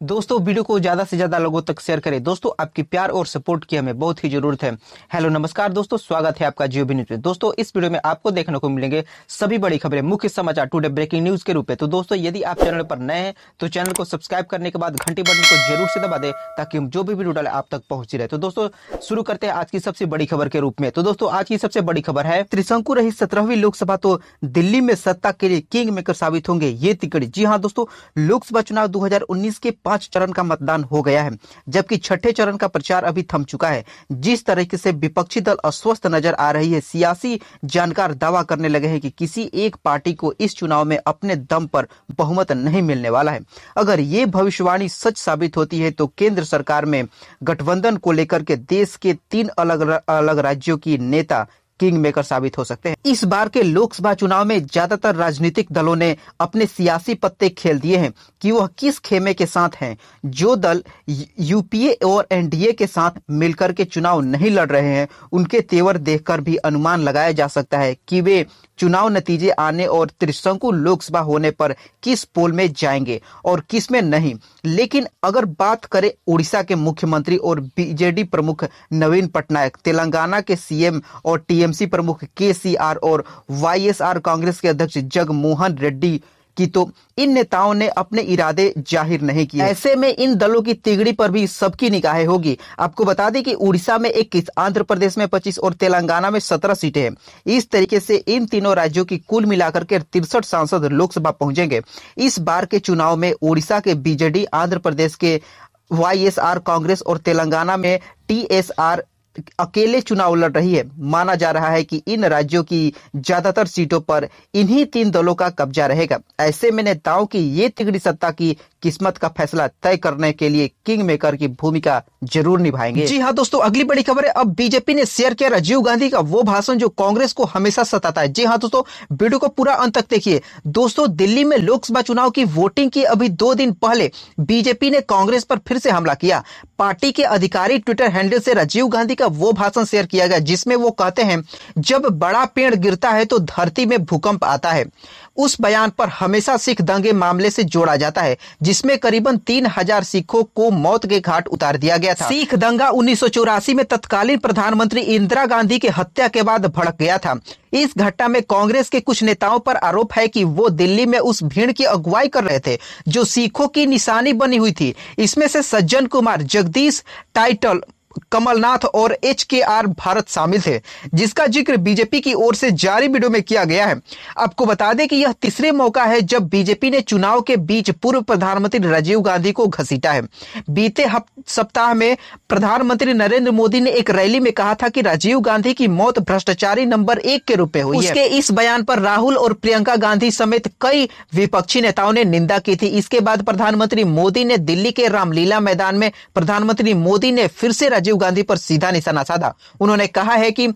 दोस्तों, वीडियो को ज़्यादा से ज़्यादा लोगों तक शेयर करें। दोस्तों, आपकी प्यार और सपोर्ट की हमें बहुत ही ज़रूरत है। हेलो नमस्कार दोस्तों, स्वागत है आपका जियो न्यूज़ में दोस्तों, इस वीडियो में आपको देखने को मिलेंगे सभी बड़ी खबरें, मुख्य समाचार टुडे ब्रेकिंग न्यूज़ के रूप में। तो दोस्तों, यदि आप चैनल पर नए हैं तो चैनल को सब्सक्राइब करने के बाद घंटी बटन को ज़रूर से दबा दे, ताकि हम जो भी वीडियो डाले, आप तक पहुँची रहे। तो दोस्तों, शुरू करते हैं आज की सबसे बड़ी खबर के रूप में। तो दोस्तों, आज की सबसे बड़ी खबर है, त्रिशंकु रही सत्रहवीं लोकसभा तो दिल्ली में सत्ता के लिए किंग मेकर साबित होंगे, ये तिकड़ी। जी हाँ दोस्तों, लोकसभा चुनाव दो हज़ार उन्नीस के पाँच चरण का मतदान हो गया है, जबकि छठे चरण का प्रचार अभी थम चुका है। जिस तरीके से विपक्षी दल अस्वस्थ नज़र आ रही है, सियासी जानकार दावा करने लगे हैं कि किसी एक पार्टी को इस चुनाव में अपने दम पर बहुमत नहीं मिलने वाला है। अगर ये भविष्यवाणी सच साबित होती है तो केंद्र सरकार में गठबंधन को लेकर के देश के तीन अलग अलग राज्यों की नेता किंग मेकर साबित हो सकते हैं। इस बार के लोकसभा चुनाव में ज़्यादातर राजनीतिक दलों ने अपने सियासी पत्ते खेल दिए हैं कि वह किस खेमे के साथ हैं। जो दल यूपीए और एनडीए के साथ मिलकर के चुनाव नहीं लड़ रहे हैं, उनके तेवर देखकर भी अनुमान लगाया जा सकता है कि वे चुनाव नतीजे आने और त्रिशंकु लोकसभा होने पर किस पोल में जाएँगे और किसमें नहीं। लेकिन अगर बात करें उड़ीसा के मुख्यमंत्री और बीजेडी प्रमुख नवीन पटनायक, तेलंगाना के सीएम और टीएमसी प्रमुख के और वाईएसआर कांग्रेस के अध्यक्ष जगमोहन रेड्डी की तो इन नेताओं ने अपने इरादे ज़ाहिर नहीं किए। ऐसे में इन दलों की तिगड़ी पर भी सबकी निगाहें होगी। आपको बता दें कि उड़ीसा में इक्कीस, आंध्र प्रदेश में पच्चीस और तेलंगाना में सत्रह सीटें हैं। इस तरीके से इन तीनों राज्यों की कुल मिलाकर के तिरसठ सांसद लोकसभा पहुँचेंगे। इस बार के चुनाव में उड़ीसा के बीजेडी, आंध्र प्रदेश के वाईएसआर, कांग्रेस और तेलंगाना में टीएसआर अकेले चुनाव लड़ रही है। माना जा रहा है कि इन राज्यों की ज़्यादातर सीटों पर इन्हीं तीन दलों का कब्जा रहेगा। ऐसे में नेताओं की ये तिगड़ी सत्ता की किस्मत का फैसला तय करने के लिए किंग मेकर की भूमिका ज़रूर निभाएँगे। जी हाँ दोस्तों, अगली बड़ी खबर है। अब बीजेपी ने शेयर किया राजीव गांधी का वो भाषण जो कांग्रेस को हमेशा सताता है। जी हाँ दोस्तों, वीडियो को पूरा अंत तक देखिए। दोस्तों, दिल्ली में लोकसभा चुनाव की वोटिंग की अभी दो दिन पहले बीजेपी ने कांग्रेस पर फिर से हमला किया। पार्टी के अधिकारी ट्विटर हैंडल से राजीव गांधी का वो भाषण शेयर किया गया, जिसमें वो कहते हैं, जब बड़ा पेड़ गिरता है तो धरती में भूकंप आता है। उस बयान पर हमेशा सिख दंगे मामले से जोड़ा जाता है, जिसमें करीबन तीन हज़ार सिखों को मौत के घाट उतार दिया गया था। सिख दंगा उन्नीस में तत्कालीन प्रधानमंत्री इंदिरा गांधी की हत्या के बाद भड़क गया था। इस घटना में कांग्रेस के कुछ नेताओं पर आरोप है कि वो दिल्ली में उस भीड़ की अगुवाई कर रहे थे, जो सिखों की निशानी बनी हुई थी। इसमें से सज्जन कुमार, जगदीश टाइटल कमलनाथ और एच के आर भारत शामिल थे, जिसका ज़िक्र बीजेपी की ओर से जारी वीडियो में किया गया है। आपको बता दें कि यह तीसरे मौका है जब बीजेपी ने चुनाव के बीच पूर्व प्रधानमंत्री राजीव गांधी को घसीटा है। बीते सप्ताह में प्रधानमंत्री नरेंद्र मोदी ने एक रैली में कहा था कि राजीव गांधी की मौत भ्रष्टाचारी नंबर एक के रूप में हुई उसके। इस बयान पर राहुल और प्रियंका गांधी समेत कई विपक्षी नेताओं ने निंदा की थी। इसके बाद प्रधानमंत्री मोदी ने दिल्ली के रामलीला मैदान में प्रधानमंत्री मोदी ने फिर से राजीव गांधी पर सीधा निशाना साधा। उन्होंने कहा है कि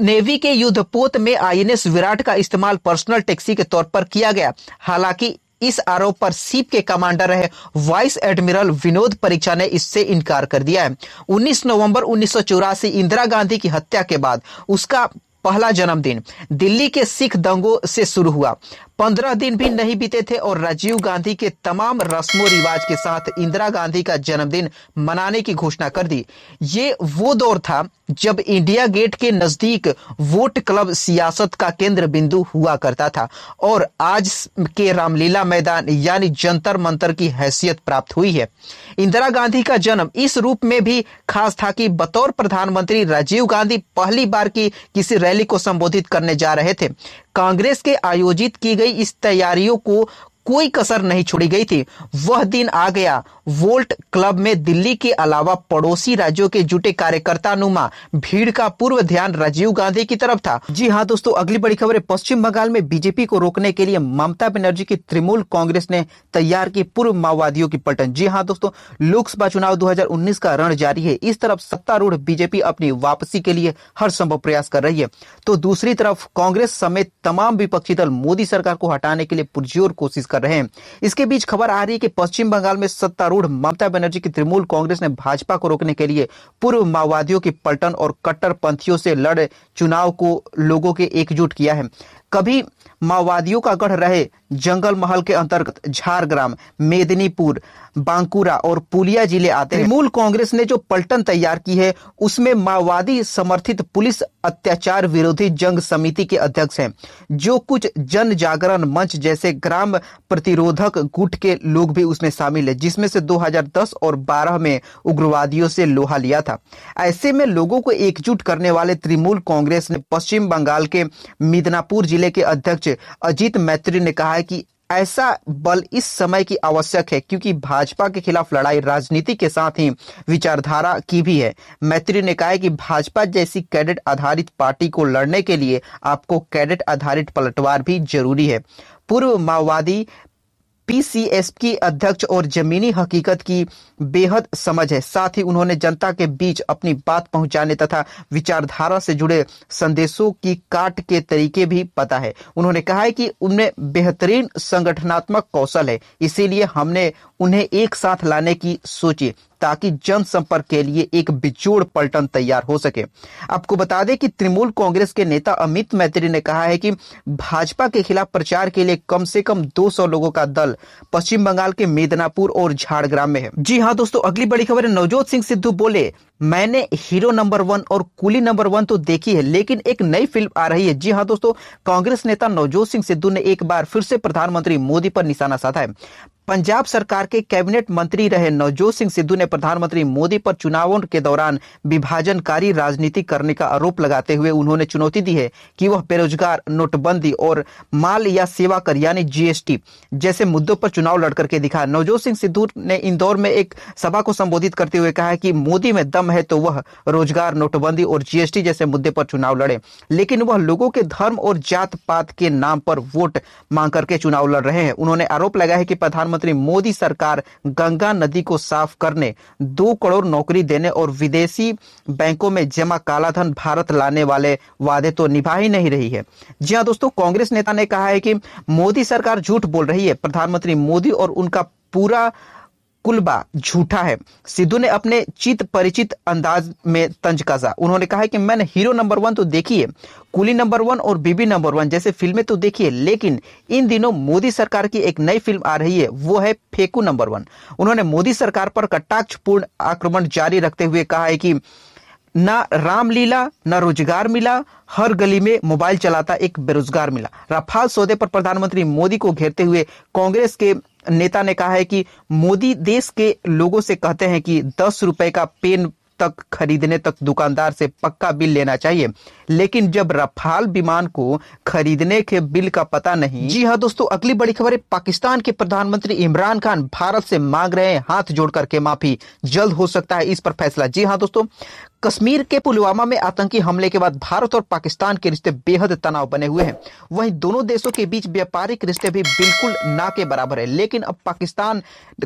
नेवी के युद्धपोत में आईएनएस विराट का इस्तेमाल पर्सनल टैक्सी के तौर पर किया गया। हालाँकि इस आरोप पर सीप के कमांडर रहे वाइस एडमिरल विनोद परीक्षा ने इससे इनकार कर दिया है। 19 नवंबर उन्नीस सौ चौरासी इंदिरा गांधी की हत्या के बाद उसका पहला जन्मदिन दिल्ली के सिख दंगों से शुरू हुआ। पंद्रह दिन भी नहीं बीते थे और राजीव गांधी के तमाम रस्मों रिवाज के साथ इंदिरा गांधी का जन्मदिन मनाने की घोषणा कर दी। ये वो दौर था जब इंडिया गेट के नज़दीक वोट क्लब सियासत का केंद्र बिंदु हुआ करता था और आज के रामलीला मैदान यानी जंतर मंतर की हैसियत प्राप्त हुई है। इंदिरा गांधी का जन्म इस रूप में भी खास था कि बतौर प्रधानमंत्री राजीव गांधी पहली बार की किसी रैली को संबोधित करने जा रहे थे। कांग्रेस के आयोजित की गई इस तैयारियों को कोई कसर नहीं छोड़ी गई थी। वह दिन आ गया। वोल्ट क्लब में दिल्ली के अलावा पड़ोसी राज्यों के जुटे कार्यकर्ता नुमा भीड़ का पूर्व ध्यान राजीव गांधी की तरफ़ था। जी हाँ दोस्तों, अगली बड़ी खबर। है पश्चिम बंगाल में बीजेपी को रोकने के लिए ममता बनर्जी की तृणमूल कांग्रेस ने तैयार की पूर्व माओवादियों की पलटन। जी हाँ दोस्तों, लोकसभा चुनाव दो हज़ार उन्नीस का रण जारी है। इस तरफ़ सत्तारूढ़ बीजेपी अपनी वापसी के लिए हर संभव प्रयास कर रही है। तो दूसरी तरफ़ कांग्रेस समेत तमाम विपक्षी दल मोदी सरकार को हटाने के लिए पुरजोर कोशिश कर रहे हैं। इसके बीच खबर आ रही है कि पश्चिम बंगाल में सत्तारूढ़ ममता बनर्जी की तृणमूल कांग्रेस ने भाजपा को रोकने के लिए पूर्व माओवादियों की पलटन और कट्टरपंथियों से लड़े चुनाव को लोगों के एकजुट किया है। कभी माओवादियों का गढ़ रहे जंगल महल के अंतर्गत झारग्राम, मेदिनीपुर, बांकुरा और पुलिया ज़िले आते हैं। मूल कांग्रेस ने जो पलटन तैयार की है, उसमें माओवादी समर्थित पुलिस अत्याचार विरोधी जंग समिति के अध्यक्ष हैं। जो कुछ जन जागरण मंच जैसे ग्राम प्रतिरोधक गुट के लोग भी उसमें शामिल है, जिसमें से 2010 और 12 में उग्रवादियों से लोहा लिया था। ऐसे में लोगों को एकजुट करने वाले तृणमूल कांग्रेस ने पश्चिम बंगाल के मिदनापुर ज़िले के अध्यक्ष अजीत मैत्री ने कहा है कि ऐसा बल इस समय की आवश्यक है क्योंकि भाजपा के खिलाफ लड़ाई राजनीति के साथ ही विचारधारा की भी है। मैत्री ने कहा है कि भाजपा जैसी कैडेट आधारित पार्टी को लड़ने के लिए आपको कैडेट आधारित पलटवार भी ज़रूरी है। पूर्व माओवादी पीसीएस की अध्यक्ष और जमीनी हकीकत की बेहद समझ है। साथ ही उन्होंने जनता के बीच अपनी बात पहुँचाने तथा विचारधारा से जुड़े संदेशों की काट के तरीके भी पता है। उन्होंने कहा है कि उनमें बेहतरीन संगठनात्मक कौशल है। इसीलिए हमने उन्हें एक साथ लाने की सोची। ताकि जनसंपर्क के लिए एक बिचोड़ पलटन तैयार हो सके। आपको बता दें कि तृणमूल कांग्रेस के नेता अमित मैत्री ने कहा है कि भाजपा के खिलाफ प्रचार के लिए कम से कम 200 लोगों का दल पश्चिम बंगाल के मेदनापुर और झाड़ग्राम में है। जी हाँ दोस्तों, अगली बड़ी खबर है। नवजोत सिंह सिद्धू बोले, मैंने हीरो नंबर वन और कुली नंबर वन तो देखी है, लेकिन एक नई फ़िल्म आ रही है। जी हाँ दोस्तों, कांग्रेस नेता नवजोत सिंह सिद्धू ने एक बार फिर से प्रधानमंत्री मोदी पर निशाना साधा है। पंजाब सरकार के कैबिनेट मंत्री रहे नवजोत सिंह सिद्धू ने प्रधानमंत्री मोदी पर चुनावों के दौरान विभाजनकारी राजनीति करने का आरोप लगाते हुए उन्होंने चुनौती दी है कि वह बेरोजगार, नोटबंदी और माल या सेवा कर, यानी जीएसटी जैसे मुद्दों पर चुनाव लड़कर के दिखा। नवजोत सिंह सिद्धू ने इंदौर में एक सभा को संबोधित करते हुए कहा कि मोदी में दम है तो वह रोज़गार, नोटबंदी और जीएसटी जैसे मुद्दे पर चुनाव लड़े, लेकिन वह लोगों के धर्म और जात पात के नाम पर वोट मांग करके चुनाव लड़ रहे हैं। उन्होंने आरोप लगाया है कि प्रधानमंत्री प्रधानमंत्री मोदी सरकार गंगा नदी को साफ़ करने, दो करोड़ नौकरी देने और विदेशी बैंकों में जमा कालाधन भारत लाने वाले वादे तो निभा ही नहीं रही है। जी हाँ दोस्तों, कांग्रेस नेता ने कहा है कि मोदी सरकार झूठ बोल रही है। प्रधानमंत्री मोदी और उनका पूरा कुलबा झूठा है। सिद्धू ने अपने चित परिचित अंदाज में तंज कसा उन्होंने कहा कि मैंने हीरो नंबर वन तो देखी है, कुली नंबर वन और बीबी नंबर वन जैसे फ़िल्में तो देखी है, लेकिन इन दिनों मोदी सरकार की एक नई फ़िल्म आ रही है, वो है फेकू नंबर वन। उन्होंने मोदी सरकार पर कटाक्षपूर्ण आक्रमण जारी रखते हुए कहा है कि ना रामलीला, ना रोज़गार मिला, हर गली में मोबाइल चलाता एक बेरोजगार मिला। रफाल सौदे पर प्रधानमंत्री मोदी को घेरते हुए कांग्रेस के नेता ने कहा है कि मोदी देश के लोगों से कहते हैं कि दस रुपए का पेन तक खरीदने तक दुकानदार से पक्का बिल लेना चाहिए। लेकिन जब रफाल विमान को खरीदने के बिल का पता नहीं जी हाँ दोस्तों, अगली बड़ी खबर है। पाकिस्तान के प्रधानमंत्री इमरान खान भारत से मांग रहे हैं हाथ जोड़ करके माफ़ी। जल्द हो सकता है इस पर फैसला। जी हाँ दोस्तों, कश्मीर के पुलवामा में आतंकी हमले के बाद भारत और पाकिस्तान के रिश्ते बेहद तनाव बने हुए हैं। वहीं दोनों देशों के बीच व्यापारिक रिश्ते भी बिल्कुल ना के बराबर है। लेकिन अब पाकिस्तान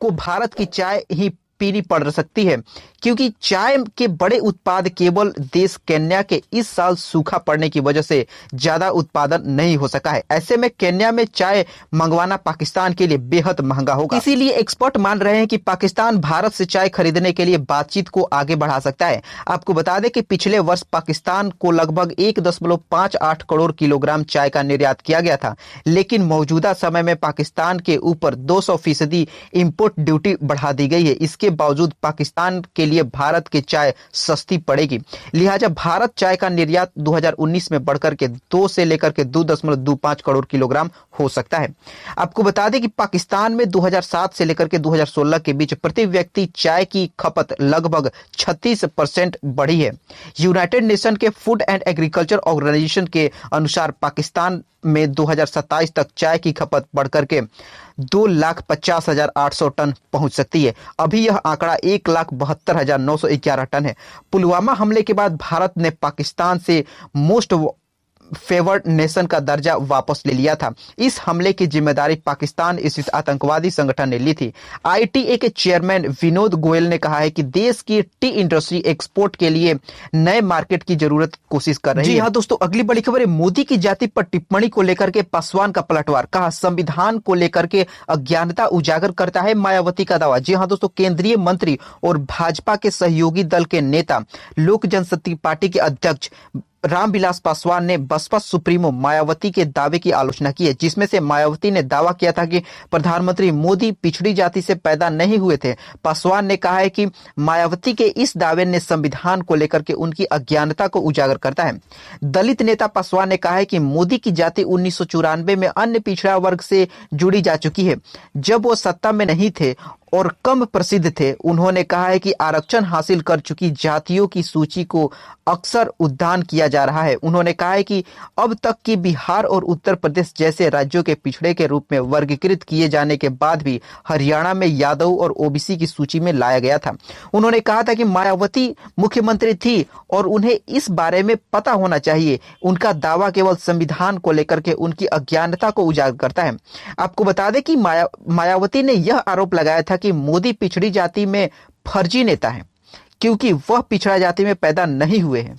को भारत की चाय ही पीनी पड़ सकती है, क्योंकि चाय के बड़े उत्पाद केवल देश केन्या के इस साल सूखा पड़ने की वजह से ज़्यादा उत्पादन नहीं हो सका है। ऐसे में केन्या में चाय मंगवाना पाकिस्तान के लिए बेहद महँगा होगा। इसीलिए एक्सपर्ट मान रहे हैं कि पाकिस्तान भारत से चाय खरीदने के लिए बातचीत को आगे बढ़ा सकता है। आपको बता दें कि पिछले वर्ष पाकिस्तान को लगभग एक दशमलव पाँच आठ करोड़ किलोग्राम चाय का निर्यात किया गया था, लेकिन मौजूदा समय में पाकिस्तान के ऊपर दो फ़ीसदी इम्पोर्ट ड्यूटी बढ़ा दी गई है। इसके बावजूद पाकिस्तान के लिए भारत की चाय सस्ती पड़ेगी। लिहाजा भारत चाय का निर्यात 2019 में बढ़कर के दो से लेकर के दो दशमलव दो पाँच करोड़ किलोग्राम हो सकता है। आपको बता दें कि पाकिस्तान में 2007 से लेकर के 2016 के बीच प्रति व्यक्ति चाय की खपत लगभग 36 परसेंट बढ़ी है। यूनाइटेड नेशन के फ़ूड एंड एग्रीकल्चर ऑर्गेनाइजेशन के अनुसार पाकिस्तान में 2027 तक चाय की खपत बढ़कर के दो लाख पचास हज़ार आठ सौ टन पहुँच सकती है। अभी यह आंकड़ा एक लाख बहत्तर हज़ार नौ सौ ग्यारह टन है। पुलवामा हमले के बाद भारत ने पाकिस्तान से मोस्ट फेवर्ड नेशन का दर्जा वापस ले लिया था। इस हमले की ज़िम्मेदारी पाकिस्तान स्थित आतंकवादी संगठन ने ली थी। आईटीए के चेयरमैन विनोद गोयल ने कहा है कि देश की टी इंडस्ट्री एक्सपोर्ट के लिए नए मार्केट की ज़रूरत कोशिश कर रही है। हाँ दोस्तों अगली बड़ी खबर है। मोदी की जाति पर टिप्पणी को लेकर के पासवान का पलटवार कहा संविधान को लेकर के अज्ञानता उजागर करता है मायावती का दावा। जी हाँ दोस्तों केंद्रीय मंत्री और भाजपा के सहयोगी दल के नेता लोक जनशक्ति पार्टी के अध्यक्ष रामविलास पासवान ने बसपा सुप्रीमो मायावती के दावे की आलोचना की है, जिसमें से मायावती ने दावा किया था कि प्रधानमंत्री मोदी पिछड़ी जाति से पैदा नहीं हुए थे। पासवान ने कहा है कि मायावती के इस दावे ने संविधान को लेकर के उनकी अज्ञानता को उजागर करता है। दलित नेता पासवान ने कहा है कि मोदी की जाति उन्नीस सौ चौरानवे में अन्य पिछड़ा वर्ग से जुड़ी जा चुकी है। जब वो सत्ता में नहीं थे और कम प्रसिद्ध थे। उन्होंने कहा है कि आरक्षण हासिल कर चुकी जातियों की सूची को अक्सर उद्यान किया जा रहा है। उन्होंने कहा है कि अब तक की बिहार और उत्तर प्रदेश जैसे राज्यों के पिछड़े के रूप में वर्गीकृत किए जाने के बाद भी हरियाणा में यादव और ओबीसी की सूची में लाया गया था। उन्होंने कहा था कि मायावती मुख्यमंत्री थी और उन्हें इस बारे में पता होना चाहिए। उनका दावा केवल संविधान को लेकर के उनकी अज्ञानता को उजागर करता है। आपको बता दें कि माया, मायावती ने यह आरोप लगाया था कि मोदी पिछड़ी जाति में फर्जी नेता है, क्योंकि वह पिछड़ा जाति में पैदा नहीं हुए हैं।